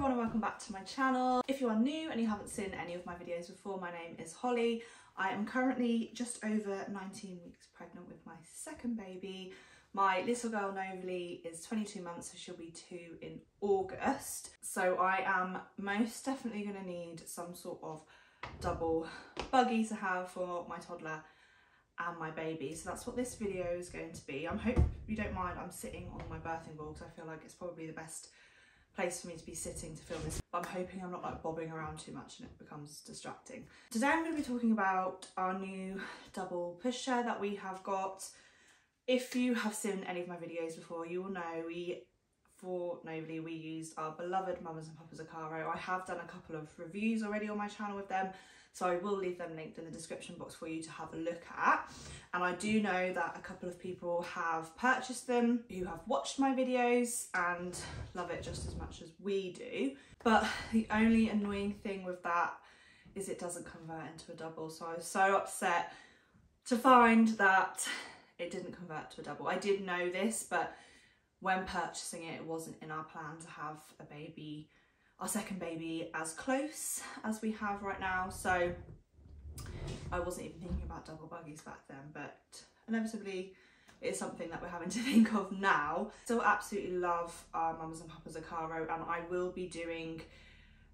everyone and welcome back to my channel. If you are new and you haven't seen any of my videos before, my name is Holly. I am currently just over 19 weeks pregnant with my second baby. My little girl Novely is 22 months, so she'll be two in August. So I am most definitely gonna need some sort of double buggy to have for my toddler and my baby. So that's what this video is going to be. I am hope you don't mind I'm sitting on my birthing ball because I feel like it's probably the best place for me to be sitting to film this. I'm hoping I'm not like bobbing around too much and it becomes distracting. Today I'm going to be talking about our new double pushchair that we have got. If you have seen any of my videos before, you will know we, for Novely, we used our beloved Mamas and Papas Ocarro. I have done a couple of reviews already on my channel with them so I will leave them linked in the description box for you to have a look at. And I do know that a couple of people have purchased them who have watched my videos and love it just as much as we do. But the only annoying thing with that is it doesn't convert into a double. So I was so upset to find that it didn't convert to a double. I did know this, but when purchasing it, it wasn't in our plan to have a baby our second baby as close as we have right now. So I wasn't even thinking about double buggies back then, but inevitably it's something that we're having to think of now. Still absolutely love our Mamas and Papas Ocarro and I will be doing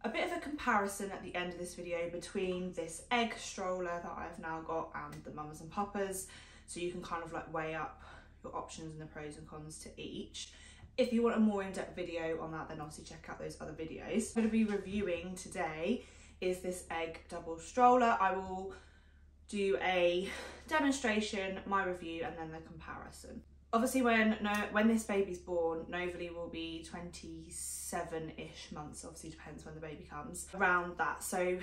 a bit of a comparison at the end of this video between this egg stroller that I've now got and the Mamas and Papas so you can kind of like weigh up your options and the pros and cons to each. If you want a more in-depth video on that, then obviously check out those other videos. I'm going to be reviewing today is this egg double stroller. I will do a demonstration, my review, and then the comparison. Obviously, when no, when this baby's born, Novely will be 27-ish months, obviously depends when the baby comes, around that. So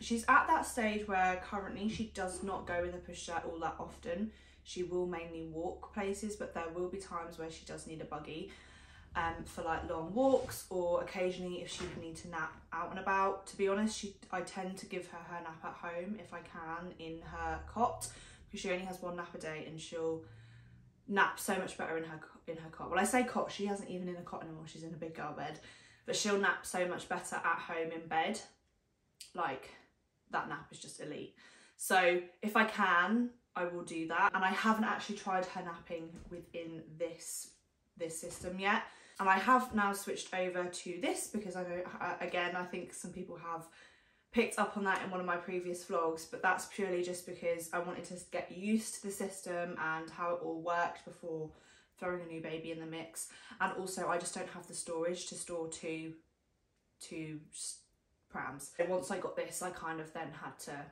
she's at that stage where currently she does not go in the pushchair all that often. She will mainly walk places, but there will be times where she does need a buggy um, for like long walks or occasionally if she would need to nap out and about. To be honest, she I tend to give her her nap at home if I can in her cot because she only has one nap a day and she'll nap so much better in her in her cot. Well, I say cot, she hasn't even in a cot anymore. She's in a big girl bed, but she'll nap so much better at home in bed. Like that nap is just elite. So if I can, I will do that. And I haven't actually tried her napping within this, this system yet. And I have now switched over to this because I know, uh, again, I think some people have picked up on that in one of my previous vlogs, but that's purely just because I wanted to get used to the system and how it all worked before throwing a new baby in the mix. And also I just don't have the storage to store two, two prams. And once I got this, I kind of then had to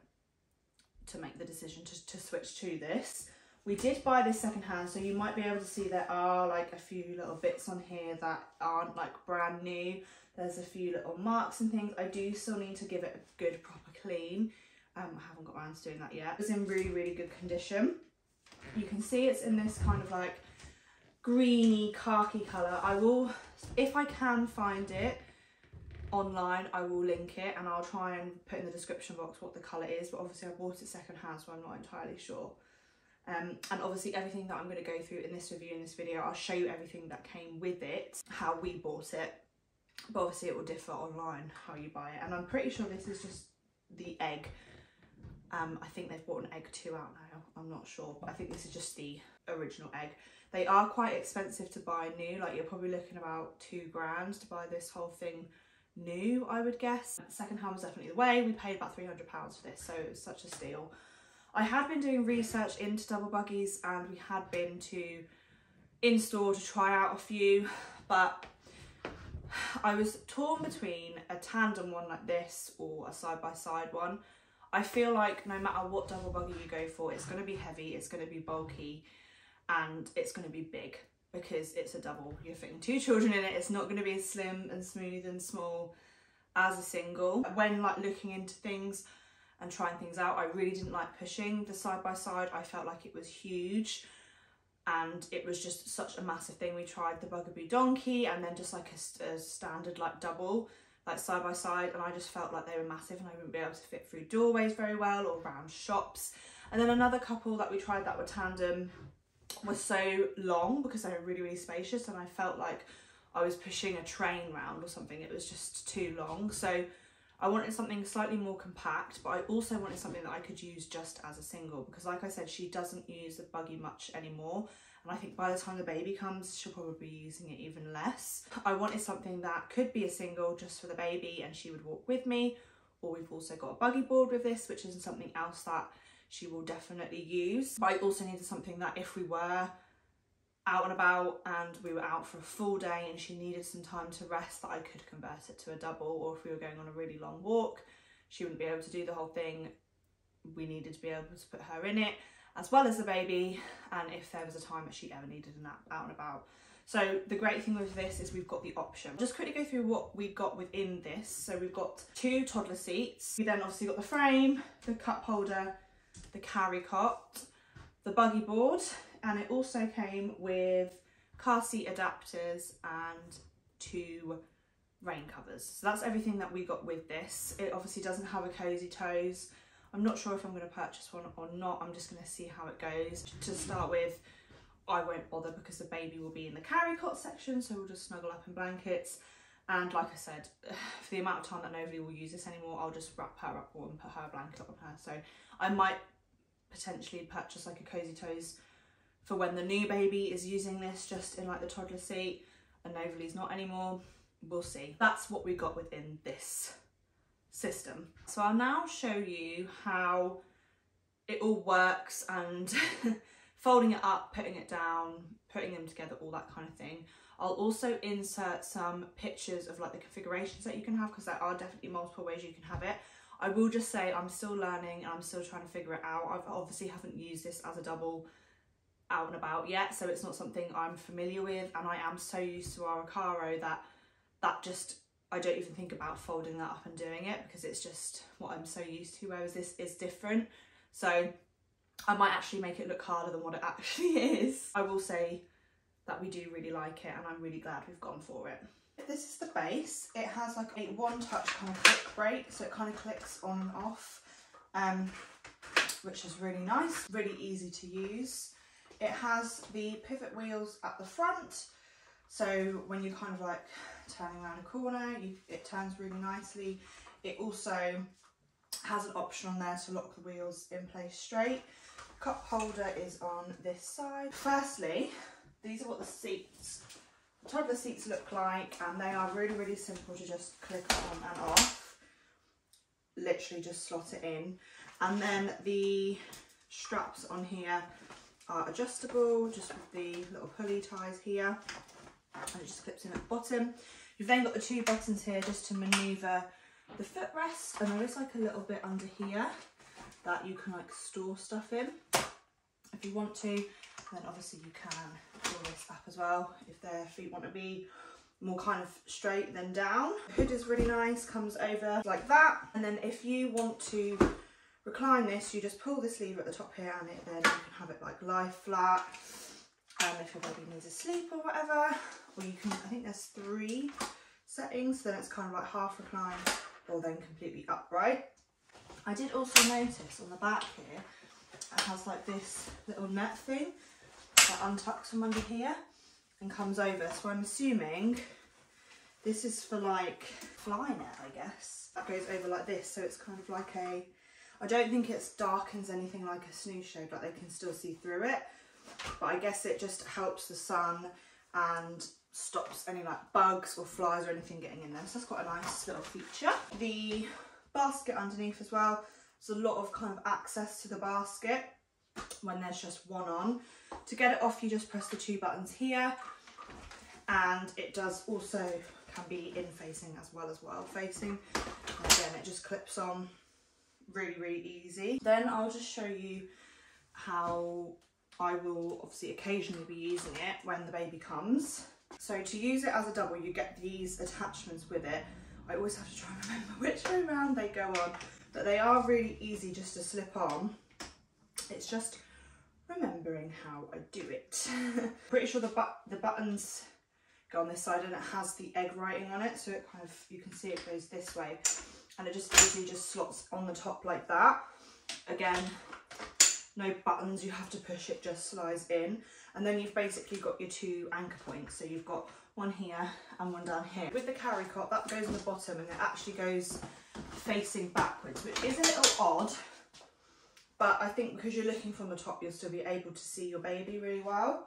to make the decision to, to switch to this. We did buy this secondhand, so you might be able to see there are like a few little bits on here that aren't like brand new. There's a few little marks and things. I do still need to give it a good proper clean. Um, I haven't got around to doing that yet. It's in really, really good condition. You can see it's in this kind of like greeny khaki colour. I will, if I can find it, online I will link it and I'll try and put in the description box what the colour is but obviously I bought it second hand so I'm not entirely sure. Um, and obviously everything that I'm going to go through in this review in this video I'll show you everything that came with it how we bought it but obviously it will differ online how you buy it. And I'm pretty sure this is just the egg. Um, I think they've bought an egg two out now I'm not sure but I think this is just the original egg. They are quite expensive to buy new like you're probably looking about two grand to buy this whole thing new, I would guess. Second hand was definitely the way. We paid about £300 for this, so it was such a steal. I had been doing research into double buggies and we had been to in-store to try out a few, but I was torn between a tandem one like this or a side-by-side -side one. I feel like no matter what double buggy you go for, it's going to be heavy, it's going to be bulky, and it's going to be big because it's a double. You're fitting two children in it. It's not going to be as slim and smooth and small as a single. When like looking into things and trying things out, I really didn't like pushing the side by side. I felt like it was huge and it was just such a massive thing. We tried the Bugaboo Donkey and then just like a, a standard like double like side by side and I just felt like they were massive and I wouldn't be able to fit through doorways very well or around shops. And then another couple that we tried that were tandem was so long because they were really, really spacious and I felt like I was pushing a train round or something. It was just too long. So I wanted something slightly more compact, but I also wanted something that I could use just as a single because like I said, she doesn't use the buggy much anymore. And I think by the time the baby comes, she'll probably be using it even less. I wanted something that could be a single just for the baby and she would walk with me. Or we've also got a buggy board with this, which is something else that she will definitely use. But I also needed something that if we were out and about and we were out for a full day and she needed some time to rest that I could convert it to a double or if we were going on a really long walk she wouldn't be able to do the whole thing we needed to be able to put her in it as well as the baby and if there was a time that she ever needed a nap out and about so the great thing with this is we've got the option. Just quickly go through what we've got within this. So we've got two toddler seats. We then obviously got the frame, the cup holder, the carry cot, the buggy board, and it also came with car seat adapters and two rain covers. So that's everything that we got with this. It obviously doesn't have a Cozy Toes. I'm not sure if I'm going to purchase one or not. I'm just going to see how it goes. To start with, I won't bother because the baby will be in the carry cot section, so we'll just snuggle up in blankets. And like I said, for the amount of time that Novalie will use this anymore, I'll just wrap her up and put her blanket on her. So I might potentially purchase like a Cozy Toes for when the new baby is using this just in like the toddler seat and Novaly's not anymore. We'll see. That's what we got within this system. So I'll now show you how it all works and folding it up, putting it down, putting them together, all that kind of thing. I'll also insert some pictures of like the configurations that you can have because there are definitely multiple ways you can have it. I will just say I'm still learning and I'm still trying to figure it out. I've obviously haven't used this as a double out and about yet so it's not something I'm familiar with and I am so used to our Ocarro that that just I don't even think about folding that up and doing it because it's just what I'm so used to whereas this is different so I might actually make it look harder than what it actually is. I will say that we do really like it and I'm really glad we've gone for it. This is the base. It has like a one touch kind of click brake so it kind of clicks on and off um, which is really nice, really easy to use. It has the pivot wheels at the front, so when you're kind of like turning around a corner, you, it turns really nicely. It also has an option on there to lock the wheels in place straight. Cup holder is on this side. Firstly, these are what the seats, the toddler seats look like, and they are really, really simple to just click on and off. Literally just slot it in. And then the straps on here are adjustable just with the little pulley ties here and it just clips in at the bottom. You've then got the two buttons here just to manoeuvre the footrest and there is like a little bit under here that you can like store stuff in if you want to. And then obviously you can this up as well if their feet want to be more kind of straight than down. The hood is really nice, comes over like that. And then if you want to recline this, you just pull this lever at the top here and it, then you can have it like lie flat. Um, if your baby needs a sleep or whatever, or you can, I think there's three settings, then it's kind of like half recline or then completely upright. I did also notice on the back here, it has like this little net thing that untucks from under here and comes over. So I'm assuming this is for like flying it, I guess. That goes over like this, so it's kind of like a I don't think it darkens anything like a snooze shade, but they can still see through it. But I guess it just helps the sun and stops any like bugs or flies or anything getting in there. So that's quite a nice little feature. The basket underneath as well. There's a lot of kind of access to the basket when there's just one on. To get it off, you just press the two buttons here. And it does also can be in facing as well as well facing. And again, it just clips on really, really easy. Then I'll just show you how I will obviously occasionally be using it when the baby comes. So to use it as a double, you get these attachments with it. I always have to try and remember which way around they go on, but they are really easy just to slip on. It's just remembering how I do it. Pretty sure the, the buttons go on this side and it has the egg writing on it, so it kind of, you can see it goes this way and it just easily just slots on the top like that. Again, no buttons, you have to push it, just slides in. And then you've basically got your two anchor points. So you've got one here and one down here. With the carry cot, that goes on the bottom and it actually goes facing backwards, which is a little odd. But I think because you're looking from the top, you'll still be able to see your baby really well.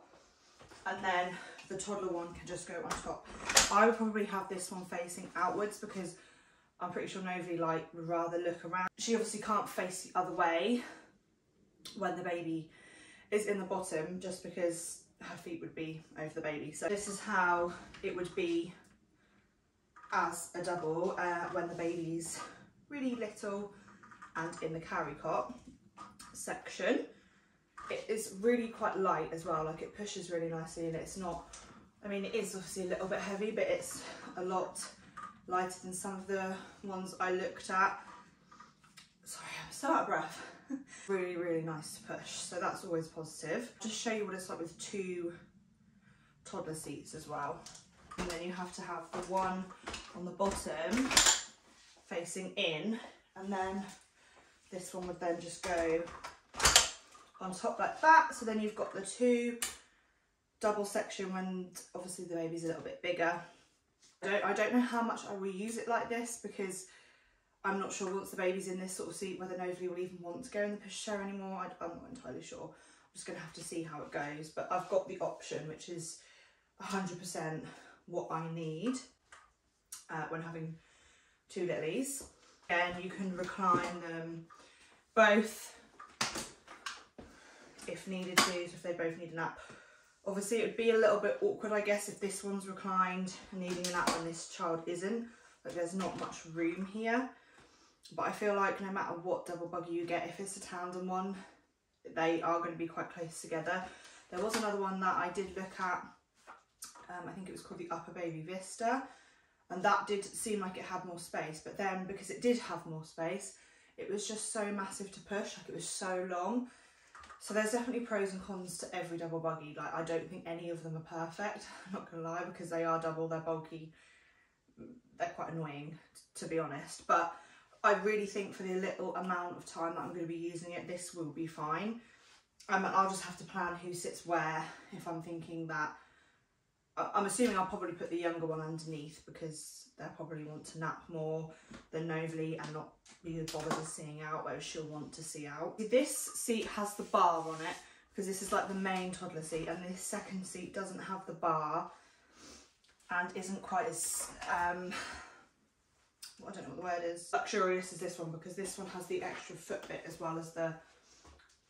And then the toddler one can just go on top. I would probably have this one facing outwards because I'm pretty sure Novi like would rather look around. She obviously can't face the other way when the baby is in the bottom just because her feet would be over the baby. So this is how it would be as a double uh, when the baby's really little and in the carry cot section. It is really quite light as well, like it pushes really nicely and it's not, I mean it is obviously a little bit heavy but it's a lot lighter than some of the ones I looked at. Sorry, I'm so out of breath. really, really nice to push, so that's always positive. Just show you what it's like with two toddler seats as well. And then you have to have the one on the bottom facing in, and then this one would then just go on top like that. So then you've got the two double section when obviously the baby's a little bit bigger. I don't, I don't know how much I will use it like this because I'm not sure once the baby's in this sort of seat whether Novalie will even want to go in the pushchair anymore. I, I'm not entirely sure. I'm just going to have to see how it goes. But I've got the option, which is 100% what I need uh, when having two lilies. And you can recline them both if needed to, so if they both need a nap. Obviously it would be a little bit awkward I guess if this one's reclined needing a nap and this child isn't. Like there's not much room here. But I feel like no matter what double buggy you get, if it's a tandem one, they are going to be quite close together. There was another one that I did look at, um, I think it was called the UPPAbaby Vista, and that did seem like it had more space, but then because it did have more space, it was just so massive to push, like it was so long. So there's definitely pros and cons to every double buggy. Like I don't think any of them are perfect, I'm not gonna lie, because they are double, they're bulky, they're quite annoying to be honest. But I really think for the little amount of time that I'm to be using it, this will be fine. Um, I'll just have to plan who sits where if I'm thinking that. I'm assuming I'll probably put the younger one underneath because they'll probably want to nap more than Novalie and not be bothered as seeing out, whereas she'll want to see out. This seat has the bar on it because this is like the main toddler seat and this second seat doesn't have the bar and isn't quite as um, I don't know what the word is, luxurious as this one because this one has the extra foot bit as well as the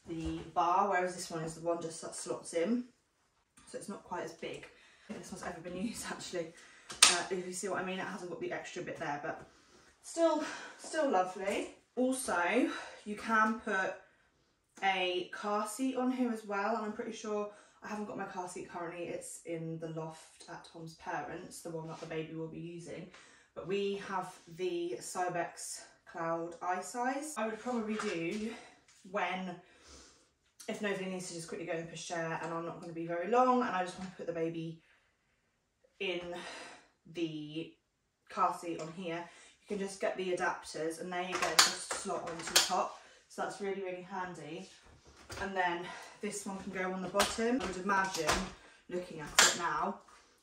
the bar, whereas this one is the one just that slots in. So it's not quite as big. This one's ever been used actually. Uh, if you see what I mean, it hasn't got the extra bit there, but still, still lovely. Also, you can put a car seat on here as well, and I'm pretty sure I haven't got my car seat currently. It's in the loft at Tom's parents, the one that the baby will be using but we have the Cybex Cloud iSize. I would probably do when, if Novalie needs to just quickly go in the pushchair and I'm not going to be very long and I just want to put the baby in the car seat on here, you can just get the adapters and there you again just slot onto the top. So that's really, really handy. And then this one can go on the bottom. I would imagine, looking at it now,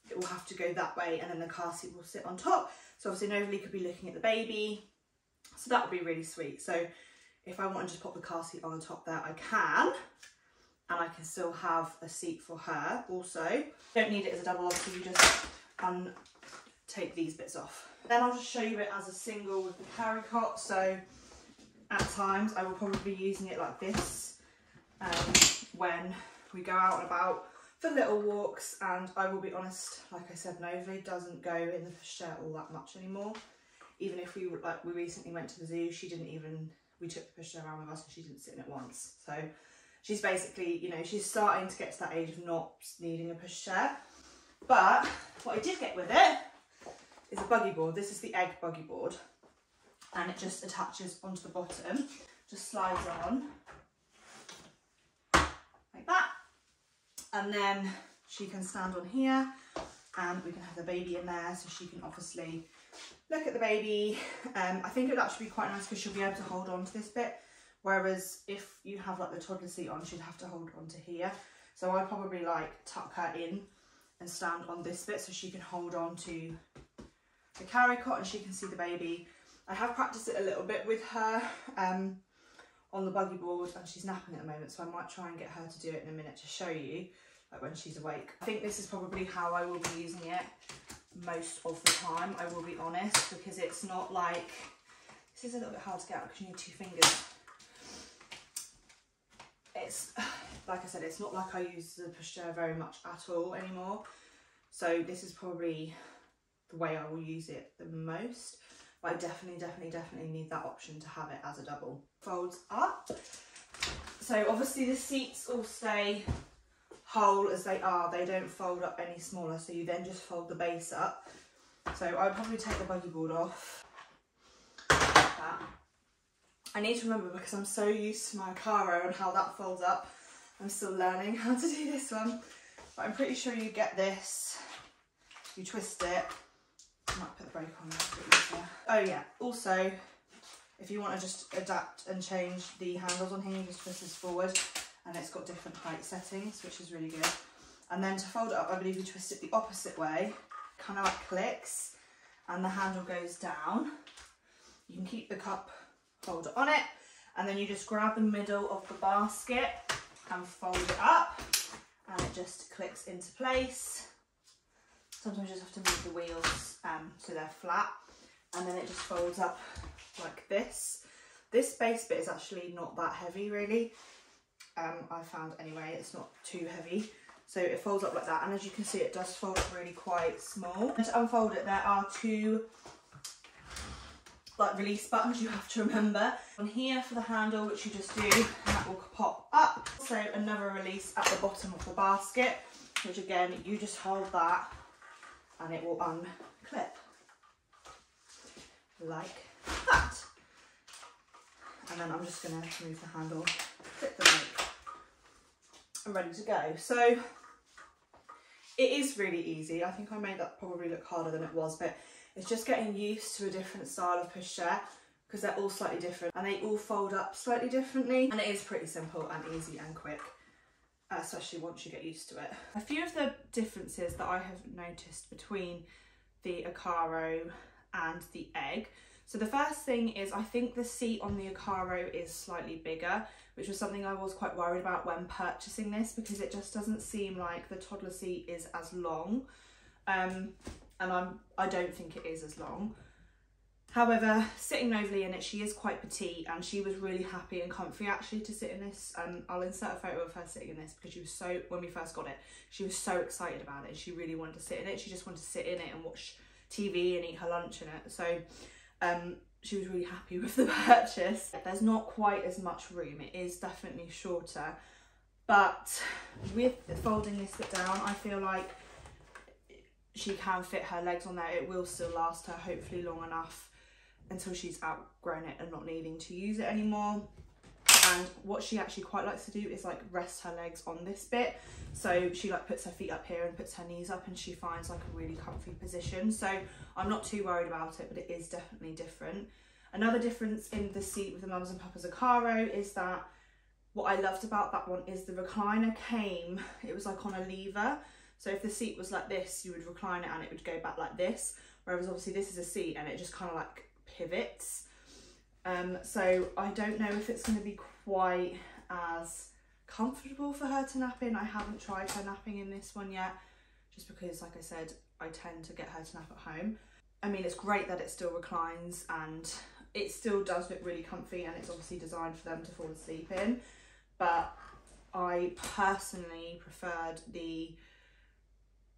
it will have to go that way and then the car seat will sit on top. So obviously Novalie could be looking at the baby. So that would be really sweet. So if I want to just pop the car seat on the top there, I can. And I can still have a seat for her also. Don't need it as a double, obviously you just un take these bits off. Then I'll just show you it as a single with the carry cot. So at times I will probably be using it like this um, when we go out and about for little walks and I will be honest, like I said, Nova doesn't go in the pushchair all that much anymore. Even if we were, like we recently went to the zoo, she didn't even, we took the pushchair around with us and she didn't sit in it once. So she's basically, you know, she's starting to get to that age of not needing a pushchair. But what I did get with it is a buggy board. This is the egg buggy board and it just attaches onto the bottom, just slides on like that. and then she can stand on here and we can have the baby in there so she can obviously look at the baby. Um, I think it would actually be quite nice because she'll be able to hold on to this bit whereas if you have like the toddler seat on she'd have to hold on to here. So I probably like tuck her in and stand on this bit so she can hold on to the carry cot and she can see the baby. I have practiced it a little bit with her um, on the buggy board and she's napping at the moment so I might try and get her to do it in a minute to show you like when she's awake. I think this is probably how I will be using it most of the time, I will be honest, because it's not like, this is a little bit hard to get out because you need two fingers. It's, like I said, it's not like I use the pushchair very much at all anymore. So this is probably the way I will use it the most. But I definitely, definitely, definitely need that option to have it as a double. Folds up. So obviously the seats all stay whole as they are. They don't fold up any smaller. So you then just fold the base up. So I'll probably take the buggy board off. Like I need to remember because I'm so used to my Ocarro and how that folds up. I'm still learning how to do this one. But I'm pretty sure you get this, you twist it. I might put the brake on Oh yeah, also, if you want to just adapt and change the handles on here, you just twist this forward and it's got different height settings, which is really good. And then to fold it up, I believe you twist it the opposite way, kind of like clicks, and the handle goes down. You can keep the cup holder on it, and then you just grab the middle of the basket and fold it up, and it just clicks into place. Sometimes you just have to move the wheels um, so they're flat, and then it just folds up like this. This base bit is actually not that heavy really, um, I found anyway, it's not too heavy. So it folds up like that, and as you can see, it does fold up really quite small. And to unfold it, there are two like release buttons you have to remember. On here for the handle, which you just do, and that will pop up. So another release at the bottom of the basket, which again, you just hold that and it will unclip like that. And then I'm just gonna move the handle, clip the brake I'm ready to go. So it is really easy. I think I made that probably look harder than it was, but it's just getting used to a different style of pushchair because they're all slightly different and they all fold up slightly differently and it is pretty simple and easy and quick especially once you get used to it. A few of the differences that I have noticed between the Ocarro and the Egg so the first thing is I think the seat on the Ocarro is slightly bigger, which was something I was quite worried about when purchasing this because it just doesn't seem like the toddler seat is as long. Um, and I'm, I don't think it is as long. However, sitting Novalee in it, she is quite petite and she was really happy and comfy actually to sit in this. Um, I'll insert a photo of her sitting in this because she was so, when we first got it, she was so excited about it. She really wanted to sit in it. She just wanted to sit in it and watch TV and eat her lunch in it. So um, she was really happy with the purchase. There's not quite as much room, it is definitely shorter, but with folding this bit down, I feel like she can fit her legs on there. It will still last her hopefully long enough until she's outgrown it and not needing to use it anymore. And what she actually quite likes to do is like rest her legs on this bit. So she like puts her feet up here and puts her knees up and she finds like a really comfy position. So I'm not too worried about it but it is definitely different. Another difference in the seat with the mums and papas Ocarro is that what I loved about that one is the recliner came it was like on a lever so if the seat was like this you would recline it and it would go back like this whereas obviously this is a seat and it just kind of like pivots um, so I don't know if it's going to be quite as comfortable for her to nap in. I haven't tried her napping in this one yet, just because, like I said, I tend to get her to nap at home. I mean, it's great that it still reclines and it still does look really comfy and it's obviously designed for them to fall asleep in. But I personally preferred the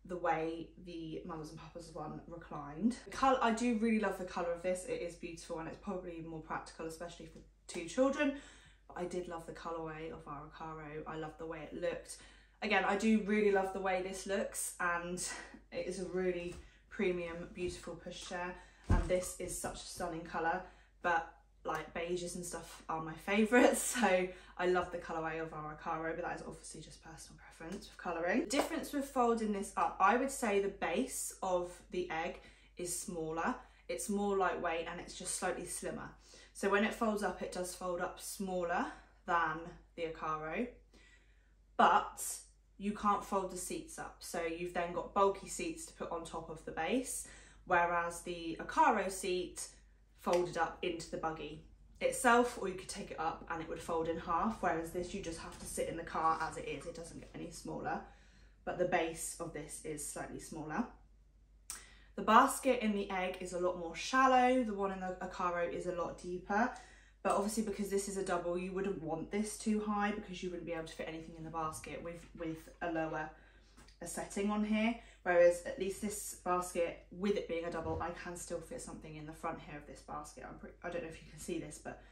the way the Mamas and Papas one reclined. Colour, I do really love the colour of this. It is beautiful and it's probably more practical, especially for two children. I did love the colourway of our Ocarro. I love the way it looked. Again, I do really love the way this looks and it is a really premium, beautiful pushchair. And this is such a stunning colour, but like beiges and stuff are my favourites. So I love the colourway of our Ocarro, but that is obviously just personal preference with colouring. The difference with folding this up, I would say the base of the egg is smaller. It's more lightweight and it's just slightly slimmer. So when it folds up, it does fold up smaller than the Ocarro, but you can't fold the seats up. So you've then got bulky seats to put on top of the base, whereas the Ocarro seat folded up into the buggy itself, or you could take it up and it would fold in half, whereas this you just have to sit in the car as it is, it doesn't get any smaller. But the base of this is slightly smaller. The basket in the egg is a lot more shallow, the one in the Ocarro is a lot deeper. But obviously because this is a double, you wouldn't want this too high because you wouldn't be able to fit anything in the basket with, with a lower a setting on here. Whereas at least this basket, with it being a double, I can still fit something in the front here of this basket. I'm pretty, I don't know if you can see this, but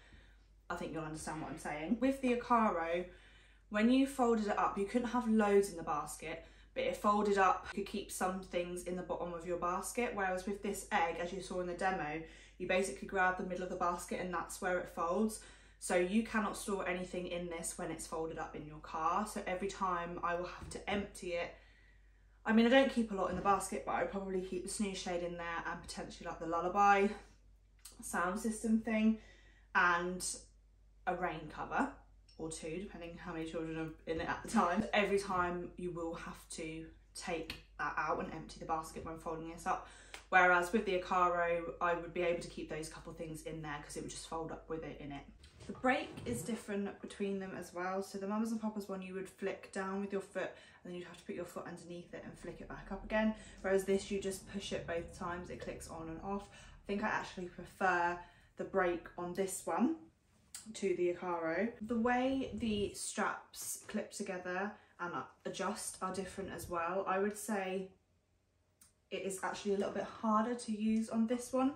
I think you'll understand what I'm saying. With the Ocarro, when you folded it up, you couldn't have loads in the basket, but it folded up, you could keep some things in the bottom of your basket. Whereas with this egg, as you saw in the demo, you basically grab the middle of the basket and that's where it folds. So you cannot store anything in this when it's folded up in your car. So every time I will have to empty it. I mean, I don't keep a lot in the basket, but I probably keep the snooze shade in there and potentially like the lullaby sound system thing and a rain cover or two, depending how many children are in it at the time. Every time you will have to take that out and empty the basket when folding this up. Whereas with the Ocarro, I would be able to keep those couple things in there because it would just fold up with it in it. The brake is different between them as well. So the Mamas and Papas one, you would flick down with your foot and then you'd have to put your foot underneath it and flick it back up again. Whereas this, you just push it both times, it clicks on and off. I think I actually prefer the brake on this one to the Ocarro. The way the straps clip together and adjust are different as well. I would say it is actually a little bit harder to use on this one.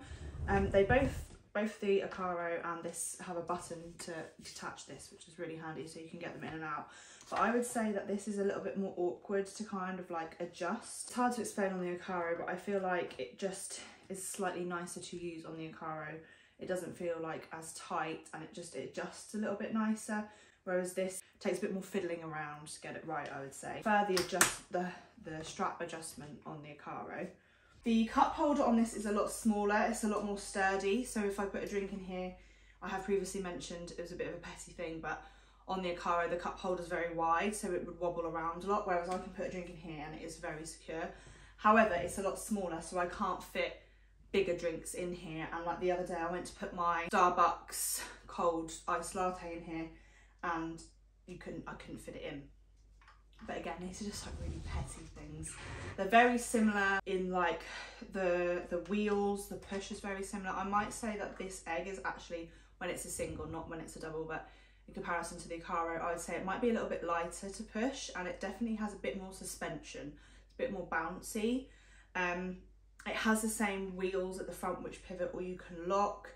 Um, they both, both the Ocarro and this have a button to detach this, which is really handy so you can get them in and out. But I would say that this is a little bit more awkward to kind of like adjust. It's hard to explain on the Ocarro, but I feel like it just is slightly nicer to use on the Ocarro. It doesn't feel like as tight and it just it adjusts a little bit nicer whereas this takes a bit more fiddling around to get it right, I would say. Further adjust the, the strap adjustment on the Ocarro. The cup holder on this is a lot smaller, it's a lot more sturdy, so if I put a drink in here, I have previously mentioned it was a bit of a petty thing, but on the Ocarro, the cup holder is very wide, so it would wobble around a lot, whereas I can put a drink in here and it is very secure. However, it's a lot smaller, so I can't fit bigger drinks in here. And like the other day, I went to put my Starbucks cold iced latte in here and you couldn't I couldn't fit it in. But again, these are just like really petty things. They're very similar in like the the wheels, the push is very similar. I might say that this egg is actually when it's a single, not when it's a double, but in comparison to the Ocarro, I would say it might be a little bit lighter to push and it definitely has a bit more suspension. It's a bit more bouncy. Um, it has the same wheels at the front which pivot or you can lock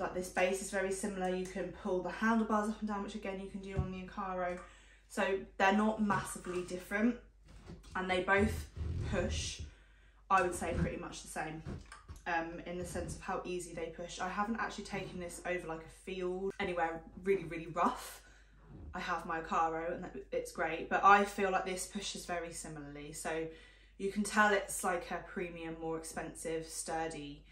like this base is very similar. You can pull the handlebars up and down, which again you can do on the Ocarro. So they're not massively different and they both push, I would say pretty much the same um, in the sense of how easy they push. I haven't actually taken this over like a field, anywhere really, really rough. I have my Ocarro and it's great, but I feel like this pushes very similarly. So you can tell it's like a premium, more expensive, sturdy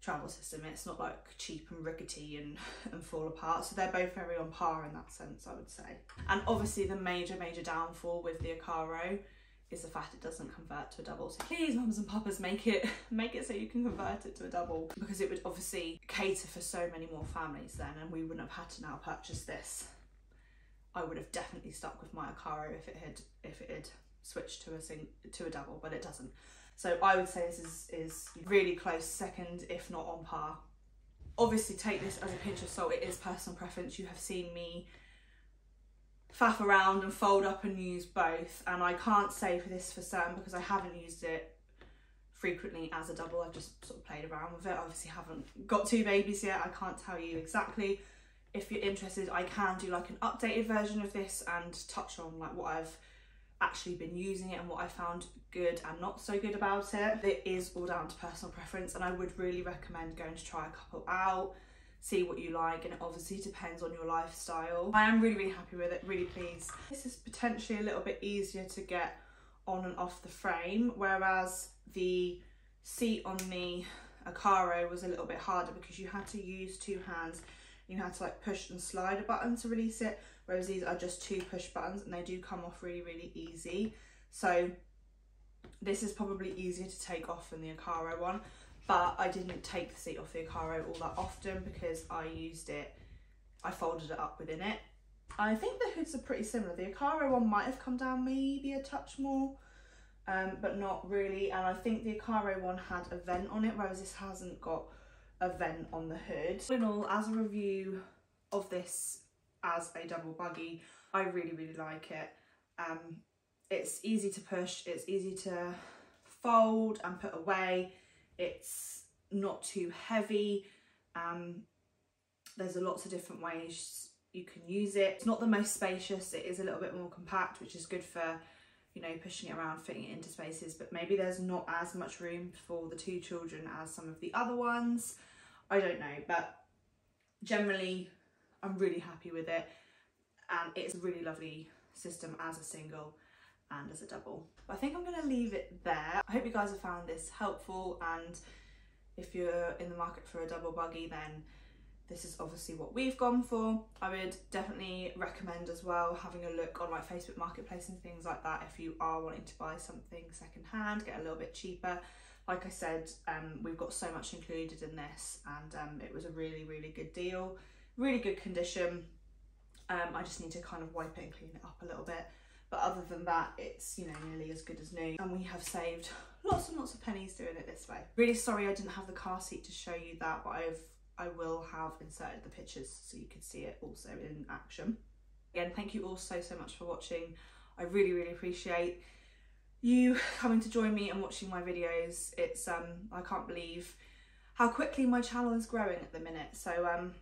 travel system. It's not like cheap and rickety and, and fall apart. So they're both very on par in that sense, I would say. And obviously the major, major downfall with the Ocarro is the fact it doesn't convert to a double. So please, mums and papas, make it make it so you can convert it to a double because it would obviously cater for so many more families then and we wouldn't have had to now purchase this. I would have definitely stuck with my Ocarro if it had if it had switched to a sing to a double, but it doesn't. So I would say this is, is really close second, if not on par. Obviously take this as a pinch of salt, it is personal preference. You have seen me faff around and fold up and use both. And I can't say for this for certain because I haven't used it frequently as a double. I've just sort of played around with it. I obviously haven't got two babies yet. I can't tell you exactly. If you're interested, I can do like an updated version of this and touch on like what I've actually been using it and what I found good and not so good about it. It is all down to personal preference and I would really recommend going to try a couple out, see what you like and it obviously depends on your lifestyle. I am really, really happy with it, really pleased. This is potentially a little bit easier to get on and off the frame, whereas the seat on the Ocarro was a little bit harder because you had to use two hands you had to like push and slide a button to release it whereas these are just two push buttons and they do come off really really easy. So this is probably easier to take off than the Ocarro one but I didn't take the seat off the Ocarro all that often because I used it I folded it up within it. I think the hoods are pretty similar. The Ocarro one might have come down maybe a touch more um, but not really. And I think the Ocarro one had a vent on it whereas this hasn't got a vent on the hood. All in all, as a review of this as a double buggy, I really, really like it. Um, it's easy to push, it's easy to fold and put away. It's not too heavy. Um, there's lots of different ways you can use it. It's not the most spacious, it is a little bit more compact, which is good for you know, pushing it around, fitting it into spaces, but maybe there's not as much room for the two children as some of the other ones. I don't know, but generally I'm really happy with it and it's a really lovely system as a single and as a double. I think I'm going to leave it there. I hope you guys have found this helpful and if you're in the market for a double buggy then this is obviously what we've gone for. I would definitely recommend as well having a look on like Facebook Marketplace and things like that if you are wanting to buy something second hand, get a little bit cheaper. Like I said, um, we've got so much included in this and um, it was a really, really good deal. Really good condition. Um, I just need to kind of wipe it and clean it up a little bit. But other than that, it's, you know, nearly as good as new. And we have saved lots and lots of pennies doing it this way. Really sorry I didn't have the car seat to show you that, but I've I will have inserted the pictures so you can see it also in action. Again, thank you all so, so much for watching. I really, really appreciate you coming to join me and watching my videos. It's, um, I can't believe how quickly my channel is growing at the minute. So, um,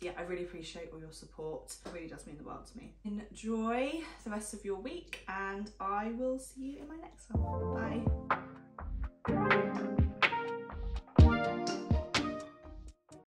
yeah, I really appreciate all your support. It really does mean the world to me. Enjoy the rest of your week and I will see you in my next one. Bye.